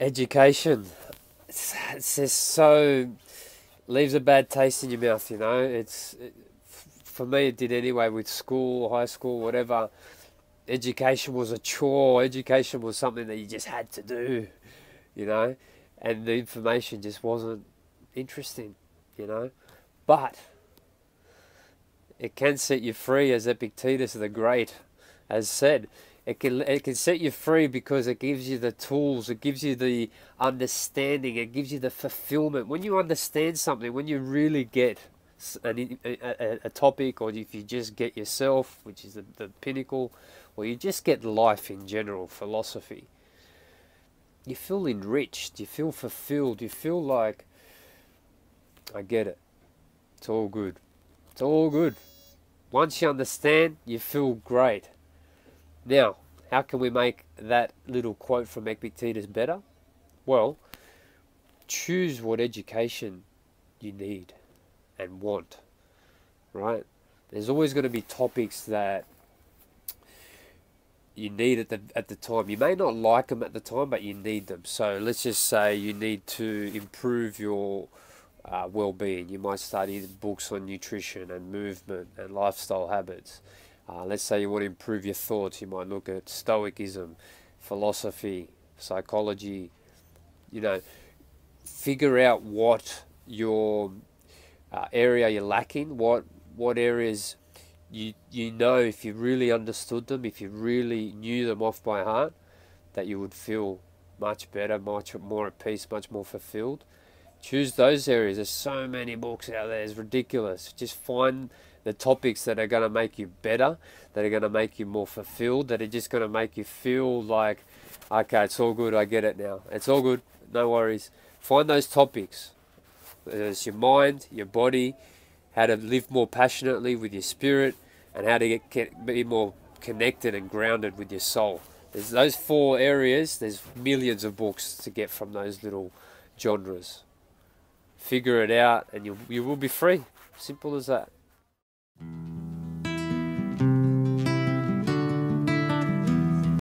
education. It's, it's just so leaves a bad taste in your mouth. You know, it's it, for me it did anyway with school, high school, whatever. Education was a chore. Education was something that you just had to do. You know, and the information just wasn't interesting. You know, but it can set you free, as Epictetus the Great has said. It can it can set you free because it gives you the tools, it gives you the understanding, it gives you the fulfillment. When you understand something, when you really get an, a, a, topic, or if you just get yourself, which is the, the pinnacle, or you just get life in general, philosophy, you feel enriched, you feel fulfilled, you feel like I get it. It's all good. It's all good. Once you understand, you feel great. Now, how can we make that little quote from Epictetus better? Well, choose what education you need and want, right? There's always going to be topics that you need at the at the time. You may not like them at the time, but you need them. So let's just say you need to improve your uh, well-being. You might study books on nutrition and movement and lifestyle habits. Uh, let's say you want to improve your thoughts, you might look at Stoicism, philosophy, psychology. You know, figure out what your uh, area you're lacking, what what areas you you know if you really understood them, if you really knew them off by heart, that you would feel much better, much more at peace, much more fulfilled. Choose those areas. There's so many books out there. It's ridiculous. Just find the topics that are going to make you better, that are going to make you more fulfilled, that are just going to make you feel like, okay, it's all good, I get it now. It's all good, no worries. Find those topics. It's your mind, your body, how to live more passionately with your spirit, and how to get, get be more connected and grounded with your soul. There's those four areas. There's millions of books to get from those little genres. Figure it out, and you you will be free. Simple as that.